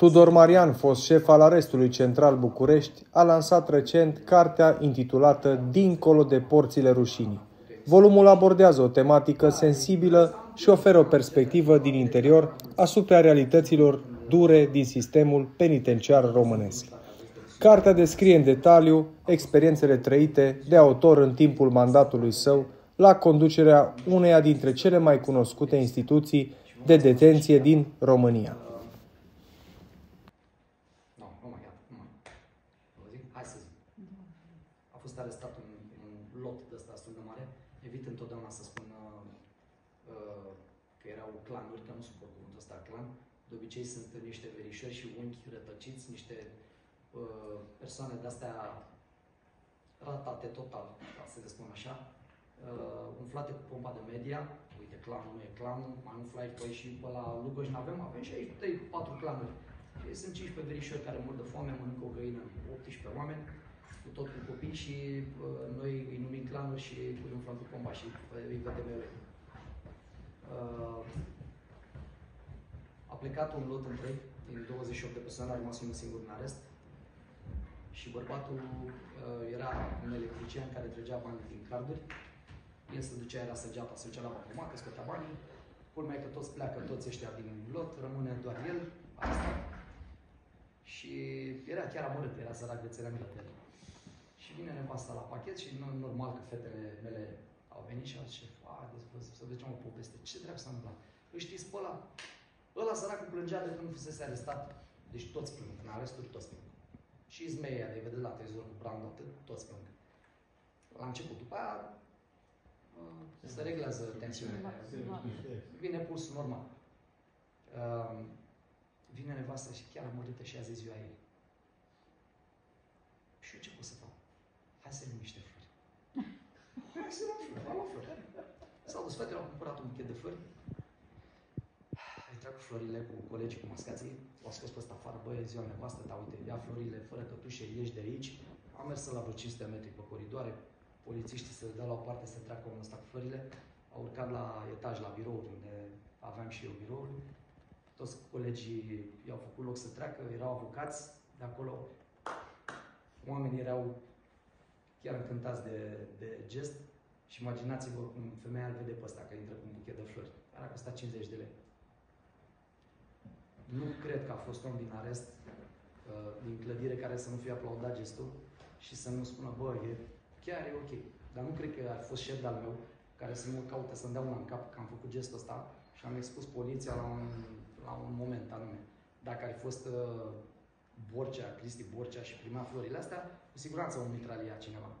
Tudor Marian, fost șef al arestului central București, a lansat recent cartea intitulată Dincolo de porțile rușinii. Volumul abordează o tematică sensibilă și oferă o perspectivă din interior asupra realităților dure din sistemul penitenciar românesc. Cartea descrie în detaliu experiențele trăite de autor în timpul mandatului său la conducerea uneia dintre cele mai cunoscute instituții de detenție din România. Fost arestat un, un lot de ăsta destul de mare. Evit întotdeauna să spun uh, uh, că erau clanuri, că nu suport cuvântul ăsta clan. De obicei sunt niște verișori și unchi rătăciți, niște uh, persoane de-astea ratate total, ca să le spun așa, uh, umflate cu pompa de media, uite, clanul nu e clanul, mai umflai păi și pe la Lugoj avem, avem și aici 3-4 clanuri. Și sunt 15 verișori care mor de foame, mănâncă o găină 18 oameni, cu tot cu copii și uh, noi îi numim clanuri și îi umflăm cu pompa și uh, îi vedem eu. Uh, a plecat un lot întreg, din 28 de persoane, a rămas unul singur în arest. Și bărbatul uh, era un electrician care trăgea bani din carduri. El se ducea, era săgeata, se ducea la bancomat, scotea banii. Culmea că toți pleacă, toți ăștia din lot, rămâne doar el, asta. Și era chiar amărât, era sărac de țărea milă Și vine nevasta la pachet și normal că fetele mele au venit și au zis, a, să ducem o poveste, ce trebuie să întâmplă? Îl știți pe ăla? Ăla săracul plângea de când nu fusese arestat. Deci toți plâng, în aresturi toți plâng. Și Izmeia de vede la televizor cu Brando, toți plâng. La început, după aia se reglează tensiunea. Vine pulsul normal. Uh, vine nevasta și chiar amărâtă și a zis ziua ei. Și eu ce pot să fac? Hai să iau niște flori. Hai să luăm flori, luat flori. S-au dus fetele, au cumpărat un buchet de flori. Ai trag cu florile cu colegii, cu mascații. L-au scos pe ăsta afară, băie, ziua nevastă, da, uite, ia florile fără cătușe, ieși de aici. Am mers la vreo 500 de metri pe coridoare, polițiștii se dau la o parte să treacă omul ăsta cu florile. Au urcat la etaj, la birou, unde aveam și eu biroul. Toți colegii i-au făcut loc să treacă, erau avocați de acolo. Oamenii erau chiar încântați de, de gest și imaginați-vă cum femeia îl vede pe ăsta că intră cu un buchet de flori. Ar a costat 50 de lei. Nu cred că a fost om din arest, uh, din clădire, care să nu fie aplaudat gestul și să nu spună, bă, e, chiar e ok. Dar nu cred că a fost șef de-al meu care să nu caute să-mi dea una în cap că am făcut gestul ăsta și am expus poliția la un, la un moment anume. Dacă ar fi fost uh, Borcea, Cristi Borcea și prima florile astea, cu siguranță o mitralia cineva.